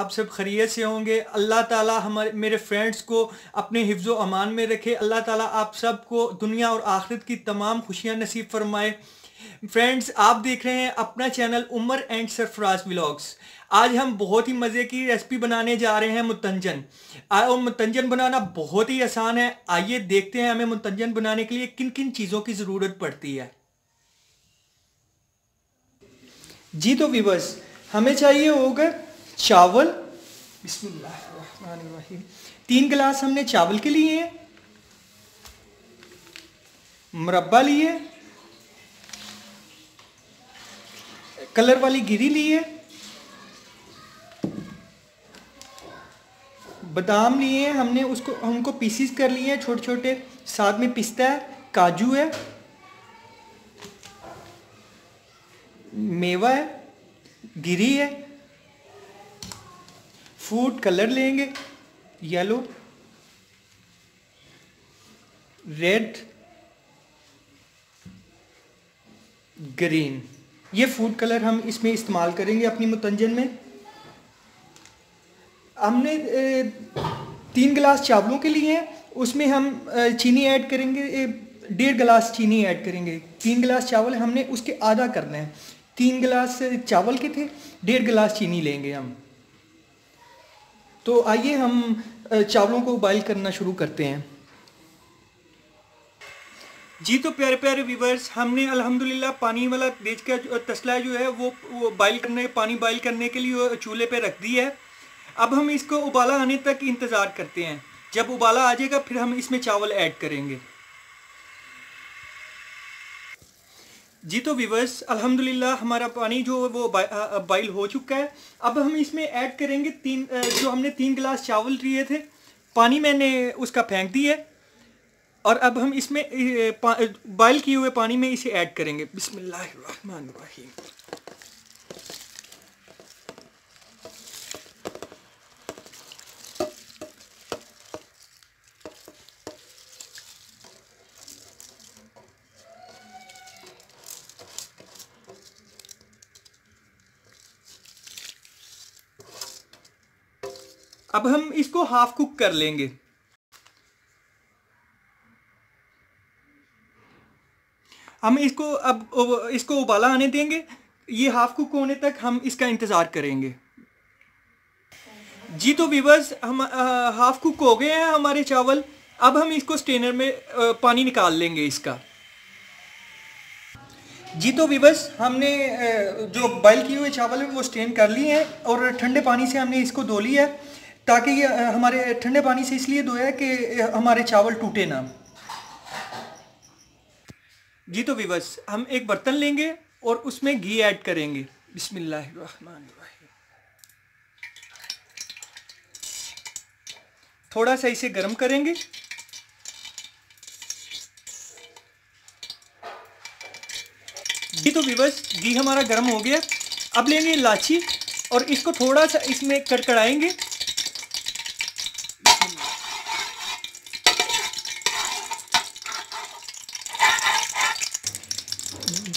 आप सब खरीत से होंगे। अल्लाह ताला हमारे, मेरे फ्रेंड्स को अपने हिफ्ज़ अमान में रखे। अल्लाह ताला आप सबको दुनिया और आखिरत की तमाम खुशियाँ नसीब फरमाए। फ्रेंड्स आप देख रहे हैं अपना channel Umar and Sarfaraz vlogs आज हम बहुत ही मज़े की रेसिपी बनाने जा रहे हैं मुतंजन। और मुतंजन बनाना बहुत ही आसान है। आइए देखते हैं हमें मुतंजन बनाने के लिए किन किन चीज़ों की ज़रूरत पड़ती है। जी तो विवर्स हमें चाहिए होगा चावल। बिस्मिल्लाहिर्रहमानिर्रहीम। तीन गिलास हमने चावल के लिए हैं। मुरब्बा लिए। कलर वाली गिरी लिए। बादाम लिए हैं हमने, उसको, हमको पीसीस कर लिए हैं छोटे छोटे साथ में पिस्ता है, काजू है। मेवा है, गिरी है। फ़ूड कलर लेंगे येलो रेड ग्रीन ये फ़ूड कलर हम इसमें इस्तेमाल करेंगे अपनी मुतंजन में। हमने तीन गिलास चावलों के लिए हैं, उसमें हम चीनी ऐड करेंगे डेढ़ गिलास चीनी ऐड करेंगे। तीन गिलास चावल हमने उसके आधा करना है। तीन गिलास चावल के थे, डेढ़ गिलास चीनी लेंगे हम। तो आइए हम चावलों को बॉइल करना शुरू करते हैं। जी तो प्यारे प्यारे व्यूवर्स हमने अल्हम्दुलिल्लाह पानी वाला बेच का तसला जो है वो, वो बॉइल करने पानी बॉइल करने के लिए चूल्हे पे रख दी है। अब हम इसको उबाला आने तक इंतज़ार करते हैं। जब उबाला आ जाएगा फिर हम इसमें चावल ऐड करेंगे। जी तो विवर्स अल्हम्दुलिल्लाह, हमारा पानी जो वो बॉइल हो चुका है। अब हम इसमें ऐड करेंगे तीन जो हमने तीन गिलास चावल लिए थे, पानी मैंने उसका फेंक दिया है, और अब हम इसमें बॉइल किए हुए पानी में इसे ऐड करेंगे। बिस्मिल्लाहिर्रहमानिर्रहीम। अब हम इसको हाफ़ कुक कर लेंगे। हम इसको अब इसको उबाला आने देंगे। ये हाफ़ कुक होने तक हम इसका इंतज़ार करेंगे। जी तो वीवर्स हम आ, हाफ़ कुक हो गए हैं हमारे चावल। अब हम इसको स्टेनर में आ, पानी निकाल लेंगे इसका। जी तो वीवर्स हमने जो बॉइल किए हुए चावल है वो स्टेन कर लिए हैं और ठंडे पानी से हमने इसको धो लिया है। ताकि ये हमारे ठंडे पानी से इसलिए धोया कि हमारे चावल टूटे ना। जी तो विवस हम एक बर्तन लेंगे और उसमें घी ऐड करेंगे। बिस्मिल्लाहिर्रहमानिर्रहीम। थोड़ा सा इसे गर्म करेंगे। जी तो विवस घी हमारा गर्म हो गया। अब लेंगे इलाची और इसको थोड़ा सा इसमें कड़कड़ाएँगे।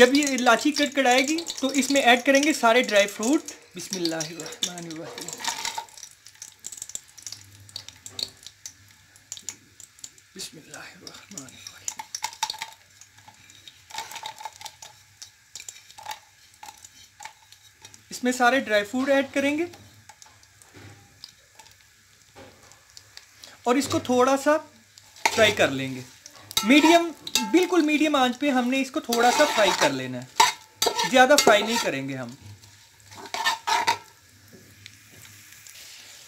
जब ये इलाची कड़कड़ाएगी तो इसमें ऐड करेंगे सारे ड्राई फ्रूट बिस्मिल्लाहिर्रहमानिर्रहीम। इसमें सारे ड्राई फ्रूट ऐड करेंगे। और इसको थोड़ा सा फ्राई कर लेंगे। मीडियम बिल्कुल मीडियम आँच पे हमने इसको थोड़ा सा फ्राई कर लेना है। ज़्यादा फ्राई नहीं करेंगे हम।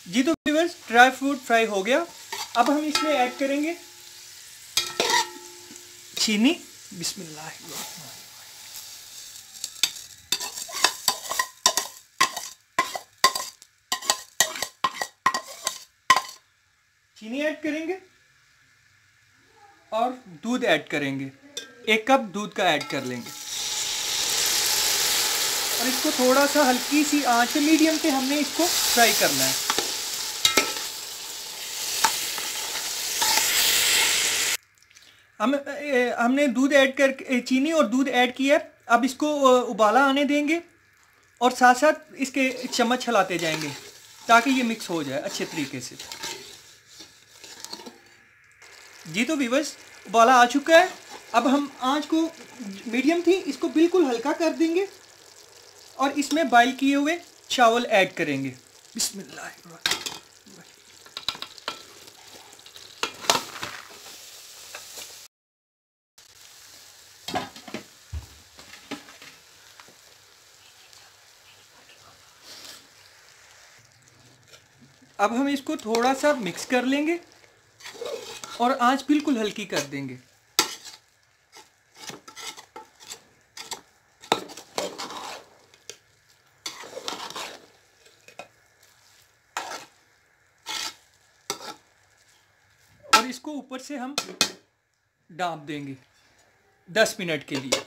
जी तो व्यूअर्स ड्राई फ्रूट फ्राई हो गया। अब हम इसमें ऐड करेंगे चीनी। बिस्मिल्लाह। चीनी ऐड करेंगे। और दूध ऐड करेंगे। एक कप दूध का ऐड कर लेंगे। और इसको थोड़ा सा हल्की सी आँच पे मीडियम पे हमने इसको फ्राई करना है। हम हमने दूध ऐड कर चीनी और दूध ऐड किया अब इसको उबाला आने देंगे और साथ साथ इसके चम्मच चलाते जाएँगे ताकि ये मिक्स हो जाए अच्छे तरीके से। जी तो विवस उबाला आ चुका है। अब हम आँच को मीडियम थी, इसको बिल्कुल हल्का कर देंगे और इसमें बॉइल किए हुए चावल ऐड करेंगे। बिस्मिल्लाह अब हम इसको थोड़ा सा मिक्स कर लेंगे। और आँच बिल्कुल हल्की कर देंगे। और इसको ऊपर से हम डांप देंगे दस मिनट के लिए।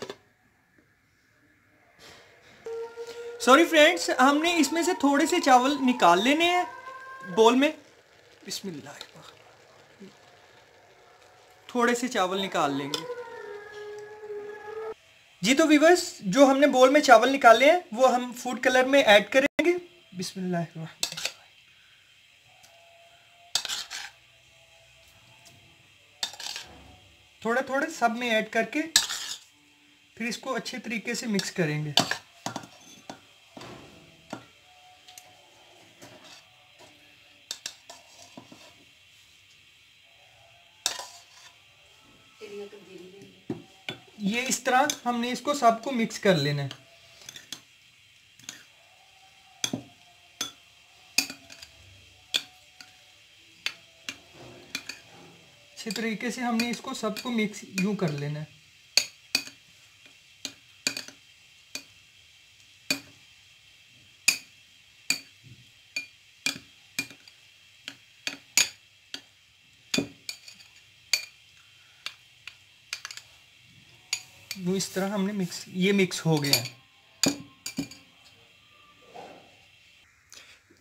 सॉरी फ्रेंड्स हमने इसमें से थोड़े से चावल निकाल लेने हैं। बोल में। बिस्मिल्लाह। थोड़े से चावल निकाल लेंगे। जी तो विवर्स जो हमने बोल में चावल निकाले हैं, वो हम फ़ूड कलर में ऐड करेंगे। बिस्मिल्लाह थोड़े थोड़े सब में ऐड करके फिर इसको अच्छे तरीके से मिक्स करेंगे। ये इस तरह हमने इसको सबको मिक्स कर लेना है। अच्छे तरीके से हमने इसको सबको मिक्स यूँ कर लेना है। वो इस तरह हमने मिक्स ये मिक्स हो गया? है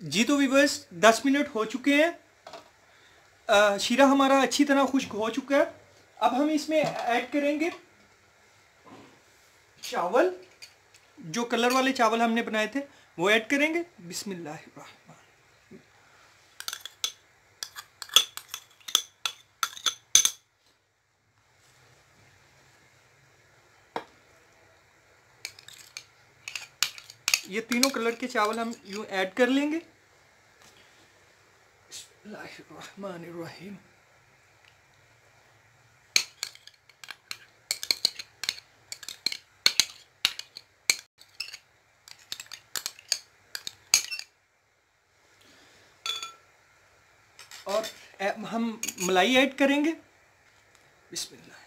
जी तो वीवर्स दस मिनट हो चुके हैं। शीरा हमारा अच्छी तरह खुश्क हो चुका है। अब हम इसमें ऐड करेंगे चावल। जो कलर वाले चावल हमने बनाए थे, वो ऐड करेंगे। बिस्मिल्लाह ये तीनों कलर के चावल हम यूँ ऐड कर लेंगे। और हम मलाई ऐड करेंगे। बिस्मिल्लाह।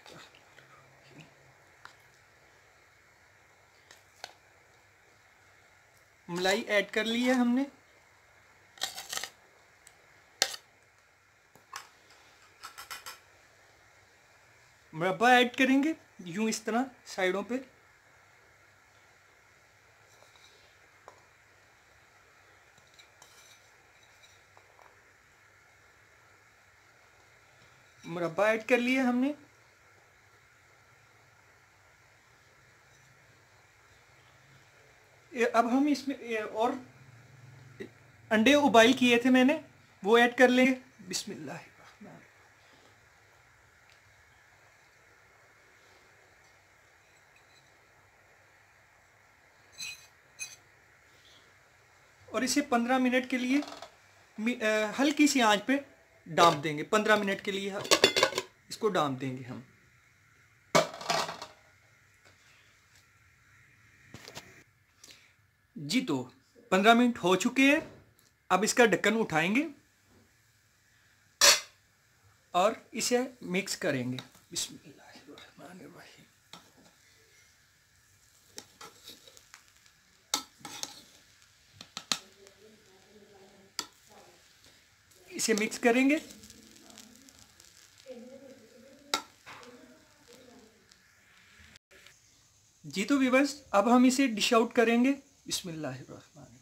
मलाई ऐड कर ली है हमने। मुरब्बा ऐड करेंगे, यूँ इस तरह साइडों पे। मुरब्बा ऐड कर लिया हमने। अब हम इसमें और अंडे उबाइल किए थे मैंने, वो ऐड कर लेंगे। बिस्मिल्लाह। और इसे पंद्रह मिनट के लिए हल्की सी आँच पे डांप देंगे। पंद्रह मिनट के लिए इसको डांप देंगे हम। जी तो पंद्रह मिनट हो चुके हैं, अब इसका ढक्कन उठाएँगे और इसे मिक्स करेंगे। इसे मिक्स करेंगे। जी तो विवर्स अब हम इसे डिश आउट करेंगे। बिस्मिल्लाहिर्रहमान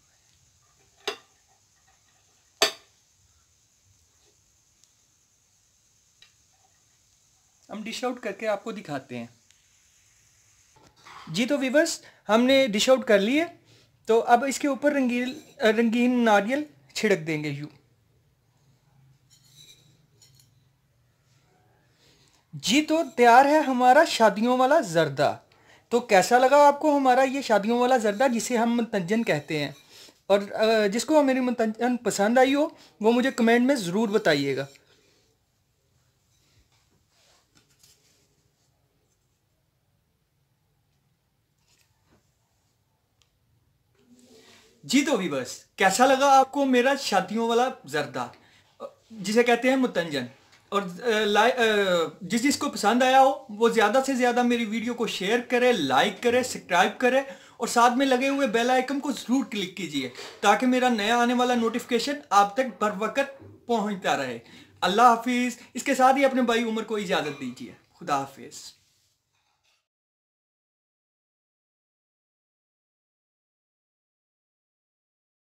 हम डिश आउट करके आपको दिखाते हैं। जी तो विवर्स हमने डिश आउट कर लिए तो अब इसके ऊपर रंगीन रंगीन नारियल छिड़क देंगे यूँ। जी तो तैयार है हमारा शादियों वाला जर्दा। तो कैसा लगा आपको हमारा ये शादियों वाला जरदा जिसे हम मंतजन कहते हैं? और जिसको मेरी मंतजन पसंद आई हो, वो मुझे कमेंट में ज़रूर बताइएगा। जी तो भी बस कैसा लगा आपको मेरा शादियों वाला जरदा जिसे कहते हैं मुतंजन और जिस जिसको पसंद आया हो, वो ज़्यादा से ज़्यादा मेरी वीडियो को शेयर करे लाइक करे सब्सक्राइब करे और साथ में लगे हुए बेल आइकन को ज़रूर क्लिक कीजिए ताकि मेरा नया आने वाला नोटिफिकेशन आप तक बर वक्त पहुँचता रहे। अल्लाह हाफिज़। इसके साथ ही अपने भाई उमर को इजाज़त दीजिए। खुदा हाफिज़।